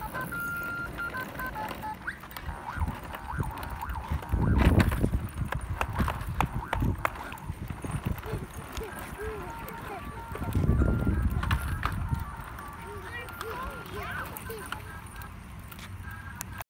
Ha ha ha!